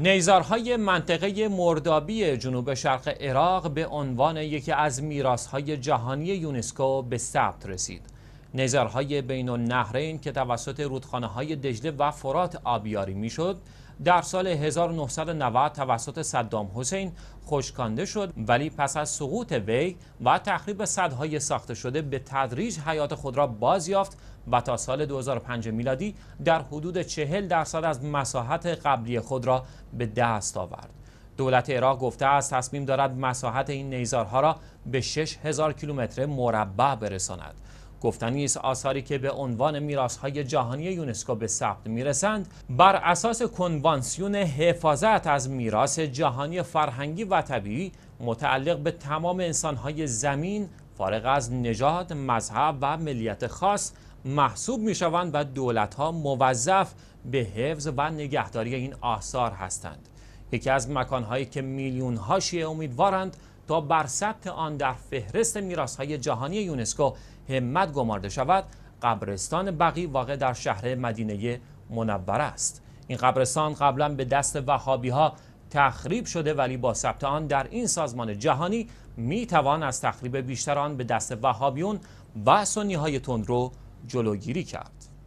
نیزارهای منطقه مردابی جنوب شرق عراق به عنوان یکی از میراثهای جهانی یونسکو به ثبت رسید. نیزارهای بین النهرین که توسط رودخانه های دجله و فرات آبیاری می‌شد در سال 1990 توسط صدام حسین خشکانده شد ولی پس از سقوط وی و تخریب صدهای ساخته شده به تدریج حیات خود را باز یافت و تا سال 2005 میلادی در حدود 40 درصد از مساحت قبلی خود را به دست آورد. دولت عراق گفته است تصمیم دارد مساحت این نیزارها را به 6000 کیلومتر مربع برساند. گفتنی است آثاری که به عنوان میراث‌های جهانی یونسکو به ثبت می‌رسند بر اساس کنوانسیون حفاظت از میراث جهانی فرهنگی و طبیعی متعلق به تمام انسانهای زمین فارغ از نژاد، مذهب و ملیت خاص محسوب می شوند و دولت ها موظف به حفظ و نگهداری این آثار هستند. یکی از مکانهایی که میلیون ها شیعه امیدوارند تا بر ثبت آن در فهرست میراث های جهانی یونسکو همت گمارده شود قبرستان بقی واقع در شهر مدینه منوره است این قبرستان قبلا به دست وهابی ها تخریب شده ولی با ثبت آن در این سازمان جهانی می توان از تخریب بیشتر آن به دست وهابیون و سنی های تندرو جلوگیری کرد.